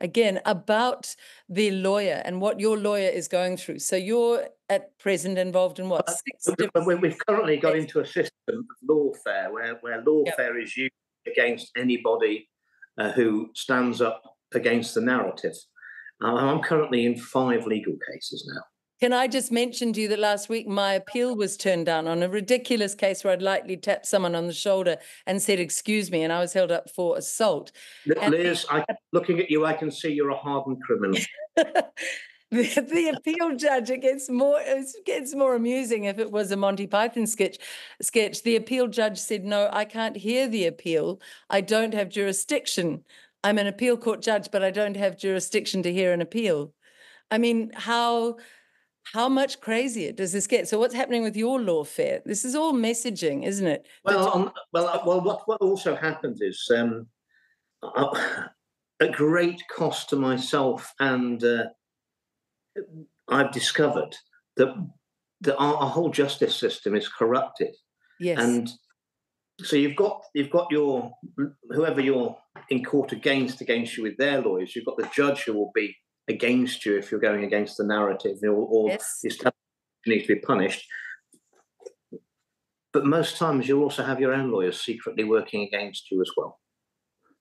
again about the lawyer and what your lawyer is going through. So you're at present involved in what? Six We've currently got into a system of lawfare where, where lawfare yep. is used against anybody uh, who stands up against the narrative. Uh, I'm currently in five legal cases now. Can I just mention to you that last week my appeal was turned down on a ridiculous case where I'd lightly tapped someone on the shoulder and said, Excuse me, and I was held up for assault. Liz, and- I, looking at you, I can see you're a hardened criminal. the, the, appeal judge it gets more it gets more amusing if it was a monty python sketch sketch the appeal judge said no i can't hear the appeal i don't have jurisdiction i'm an appeal court judge but i don't have jurisdiction to hear an appeal i mean how how much crazier does this get? So, what's happening with your lawfare? This is all messaging, isn't it? Well, um, well, uh, well. What what also happens is um, at great cost to myself, and uh, I've discovered that that our, our, whole justice system is corrupted. Yes. And so you've got you've got your whoever you're in court against against you with their lawyers. You've got the judge who will be against you if you're going against the narrative or, or yes. need to be punished. But most times you'll also have your own lawyers secretly working against you as well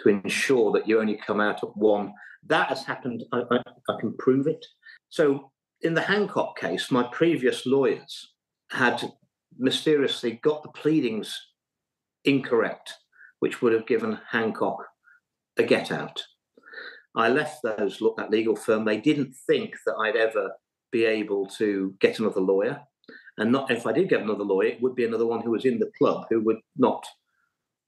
to ensure that you only come out of one. That has happened. I, I, I can prove it. So in the Hancock case, my previous lawyers had mysteriously got the pleadings incorrect, which would have given Hancock a get out. I left those that legal firm. They didn't think that I'd ever be able to get another lawyer, and not if I did get another lawyer, it would be another one who was in the club who would not,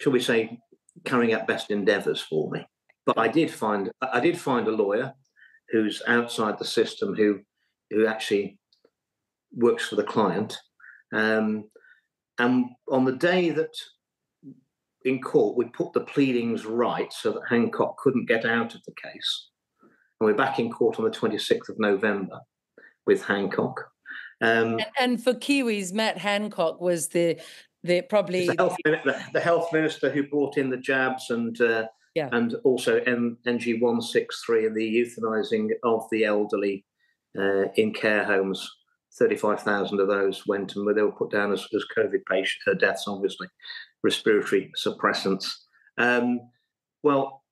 shall we say, carrying out best endeavours for me. But I did find I did find a lawyer who's outside the system who who actually works for the client. Um, and on the day that in court, we put the pleadings right so that Hancock couldn't get out of the case. And we're back in court on the 26th of November with Hancock. Um, and, and, for Kiwis, Matt Hancock was the the probably the health, the, the health, minister who brought in the jabs and uh, yeah. and also N, NG one six three and the euthanizing of the elderly uh, in care homes. Thirty five thousand of those went and they were put down as, as COVID patient uh, deaths, obviously respiratory suppressants. Um, well,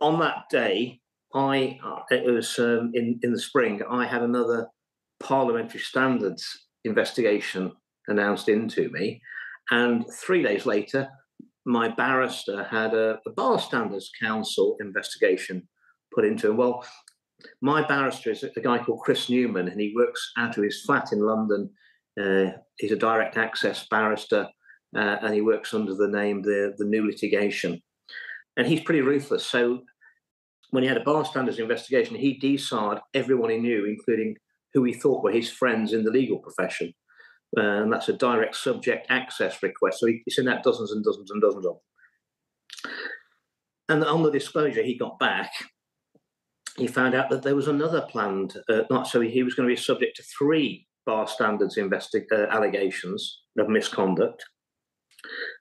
on that day, I uh, it was um, in in the spring. I had another parliamentary standards investigation announced into me, and three days later, my barrister had a, a bar standards council investigation put into him. Well, my barrister is a guy called Chris Newman, and he works out of his flat in London. Uh, he's a direct access barrister uh, and he works under the name the the new litigation, and he's pretty ruthless. So when he had a bar standards investigation, he debarred everyone he knew, including who he thought were his friends in the legal profession. Uh, and that's a direct subject access request. So he, he sent out dozens and dozens and dozens of them. And on the disclosure he got back, he found out that there was another planned, uh, not so he was going to be subject to three bar standards investi- uh, allegations of misconduct.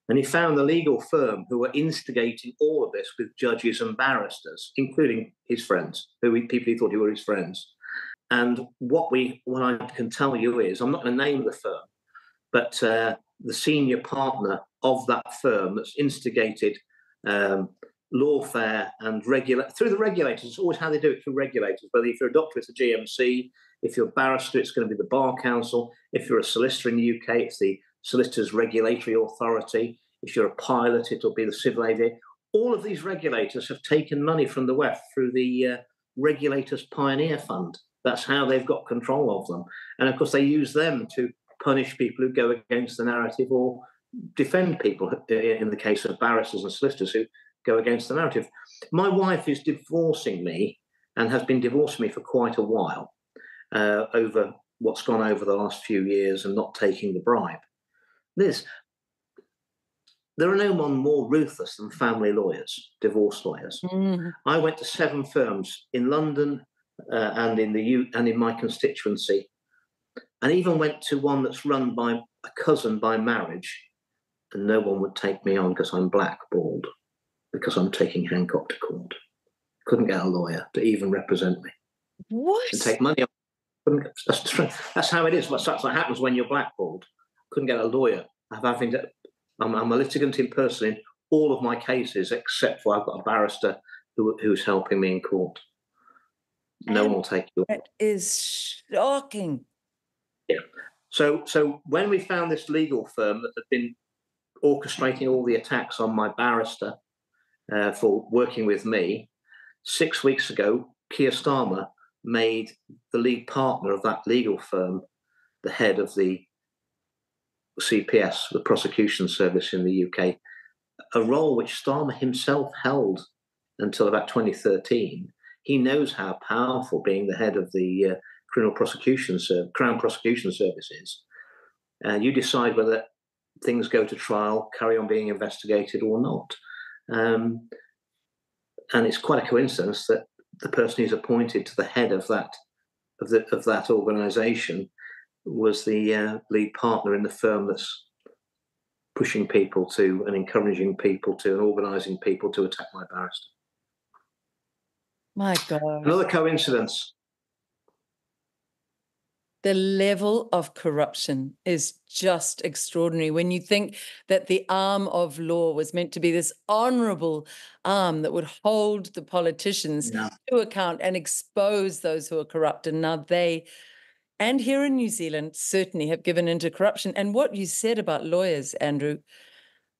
And he found the legal firm who were instigating all of this with judges and barristers, including his friends, who he, people he thought he were his friends. And what we, what I can tell you is, I'm not going to name the firm, but uh, the senior partner of that firm that's instigated um, lawfare and regulate through the regulators. It's always how they do it through regulators. Whether if you're a doctor, it's a GMC. If you're a barrister, it's going to be the Bar Council. If you're a solicitor in the UK, it's the Solicitors Regulatory Authority. If you're a pilot, it'll be the Civil Aviation. All of these regulators have taken money from the WEF through the uh, Regulators Pioneer Fund. That's how they've got control of them. And of course, they use them to punish people who go against the narrative or defend people uh, in the case of barristers and solicitors who go against the narrative. My wife is divorcing me and has been divorcing me for quite a while uh, over what's gone over the last few years and not taking the bribe. Liz, there are no one more ruthless than family lawyers, divorce lawyers. Mm. I went to seven firms in London uh, and in the U and in my constituency, and even went to one that's run by a cousin by marriage, and no one would take me on because I'm blackballed, because I'm taking Hancock to court. Couldn't get a lawyer to even represent me. What? And take money. That's, that's how it is. That's what happens when you're blackballed. Couldn't get a lawyer. I'm having to, I'm, I'm a litigant in person in all of my cases, except for I've got a barrister who, who's helping me in court. No and one will take you. That is shocking. Yeah. So, so when we found this legal firm that had been orchestrating all the attacks on my barrister uh, for working with me, six weeks ago, Keir Starmer made the lead partner of that legal firm the head of the CPS, the prosecution service in the UK, a role which Starmer himself held until about 2013. He knows how powerful being the head of the uh, criminal prosecution service, Crown Prosecution Service is. Uh, you decide whether things go to trial, carry on being investigated or not. Um, and it's quite a coincidence that the person who's appointed to the head of that of, the, of that organisation was the uh, lead partner in the firm that's pushing people to and encouraging people to and organising people to attack my barrister. My God. Another coincidence the level of corruption is just extraordinary. When you think that the arm of law was meant to be this honorable arm that would hold the politicians yeah. to account and expose those who are corrupt and now they and here in New Zealand certainly have given into corruption. And what you said about lawyers Andrew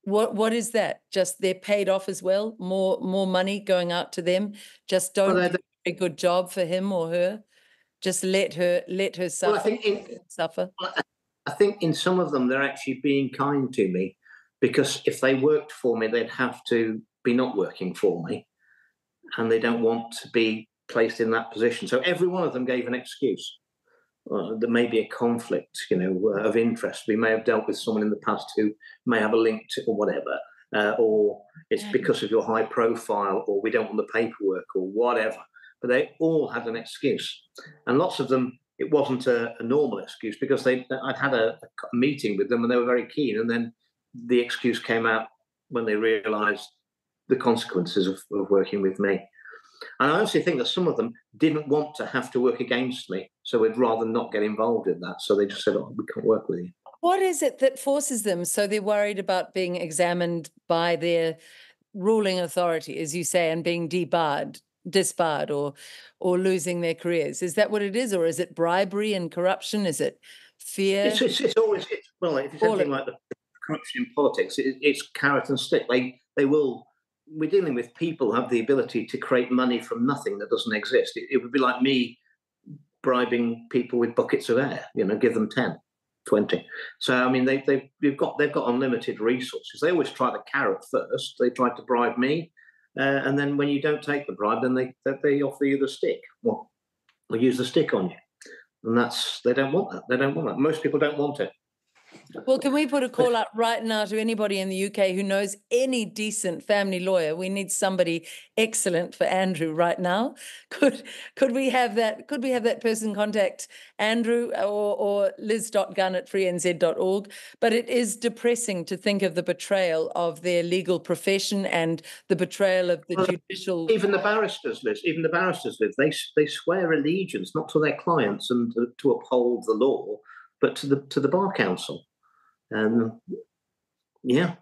what what is that? Just they're paid off as well? More more money going out to them? Just don't well, do a very good job for him or her just let her let her suffer. Well, I think in, suffer. I think in some of them they're actually being kind to me because if they worked for me, they'd have to be not working for me, and they don't want to be placed in that position. So every one of them gave an excuse. Uh, there may be a conflict, you know, uh, of interest. We may have dealt with someone in the past who may have a link to or whatever, uh, or it's because of your high profile, or we don't want the paperwork, or whatever but they all had an excuse. And lots of them, it wasn't a, a normal excuse because they I'd had a, a, meeting with them and they were very keen. And then the excuse came out when they realized the consequences of, of working with me. And I honestly think that some of them didn't want to have to work against me. So they'd rather not get involved in that. So they just said, oh, we can't work with you. What is it that forces them? So they're worried about being examined by their ruling authority, as you say, and being debarred disbarred or or losing their careers. Is that what it is, or is it bribery and corruption? Is it fear? It's, it's, it's always it's, well, if it's anything like the corruption in politics, it, it's carrot and stick. They they will. We're dealing with people who have the ability to create money from nothing that doesn't exist. It, it would be like me bribing people with buckets of air. You know, give them 10, 20. So I mean, they they they've got they've got unlimited resources. They always try the carrot first. They tried to bribe me. Uh, and then when you don't take the bribe, then they they offer you the stick. Well, they use the stick on you, and that's they don't want that. They don't want that. Most people don't want it. Well, can we put a call out right now to anybody in the UK who knows any decent family lawyer? We need somebody excellent for Andrew right now. Could could we have that? Could we have that person contact Andrew or, or liz.gunn at freenz.org? But it is depressing to think of the betrayal of their legal profession and the betrayal of the well, judicial. Even the barristers, Liz, even the barristers, Liz, they, they swear allegiance not to their clients and to, to uphold the law, but to the to the bar council. And yeah.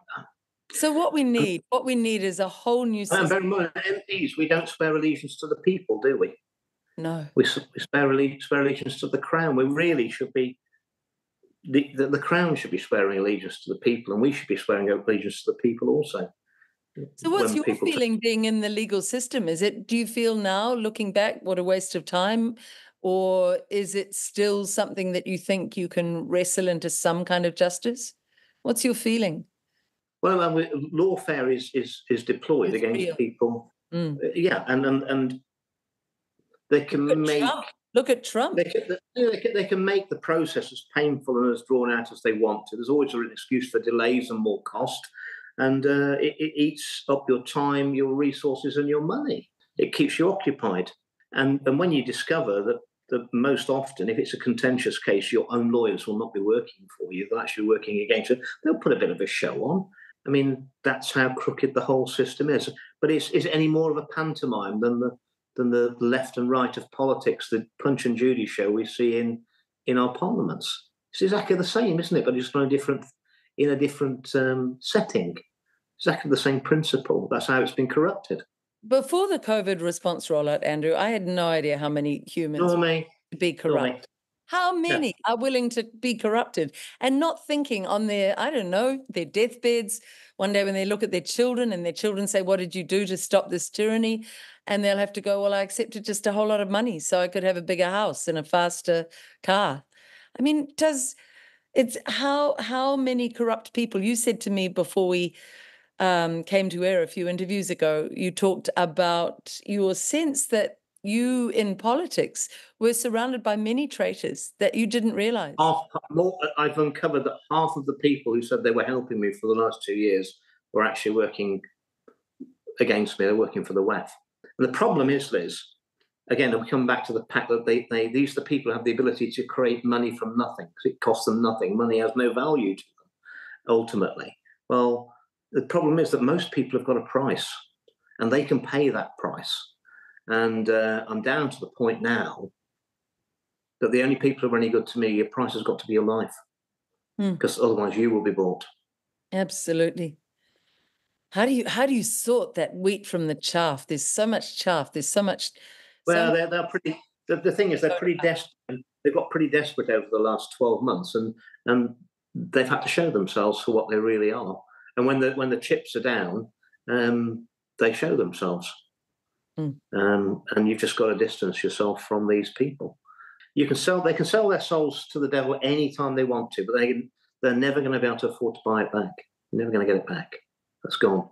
So what we need, what we need is a whole new system. And very much MPs, we don't swear allegiance to the people, do we? No. We, we swear, allegiance, swear allegiance to the crown. We really should be. The, the, the crown should be swearing allegiance to the people, and we should be swearing allegiance to the people also. So, what's your feeling being in the legal system? Is it? Do you feel now, looking back, what a waste of time? Or is it still something that you think you can wrestle into some kind of justice? What's your feeling? Well, um, lawfare is is is deployed it's against real. people. Mm. Uh, yeah, and and and they can Look make. Trump. Look at Trump. They can, they, can, they can make the process as painful and as drawn out as they want to. There's always an excuse for delays and more cost, and uh, it, it eats up your time, your resources, and your money. It keeps you occupied. And, and when you discover that that most often, if it's a contentious case, your own lawyers will not be working for you. They're actually working against you. They'll put a bit of a show on. I mean, that's how crooked the whole system is. But is, is any more of a pantomime than the than the left and right of politics, the Punch and Judy show we see in in our parliaments? It's exactly the same, isn't it? But just in a different in a different um, setting. Exactly the same principle. That's how it's been corrupted. Before the COVID response rollout, Andrew, I had no idea how many humans would be corrupt. How many yeah. are willing to be corrupted and not thinking on their, I don't know, their deathbeds one day when they look at their children and their children say, What did you do to stop this tyranny? And they'll have to go, Well, I accepted just a whole lot of money so I could have a bigger house and a faster car. I mean, does it's how how many corrupt people you said to me before we um, came to air a few interviews ago, you talked about your sense that you in politics were surrounded by many traitors that you didn't realize. Half, more, I've uncovered that half of the people who said they were helping me for the last two years were actually working against me. They're working for the WEF. And the problem is, Liz, again, we come back to the fact that they, they these the people have the ability to create money from nothing because it costs them nothing. Money has no value to them ultimately. Well, the problem is that most people have got a price and they can pay that price. And uh, I'm down to the point now that the only people who are any good to me, your price has got to be your life, because hmm. otherwise you will be bought. Absolutely. How do you how do you sort that wheat from the chaff? There's so much chaff. There's so much. Well, so they're, they're pretty. The, the thing is, they're pretty desperate. They've got pretty desperate over the last twelve months, and and they've had to show themselves for what they really are. And when the when the chips are down, um, they show themselves. Mm. Um, and you've just got to distance yourself from these people. You can sell; they can sell their souls to the devil anytime they want to, but they they're never going to be able to afford to buy it back. You're never going to get it back. That's gone.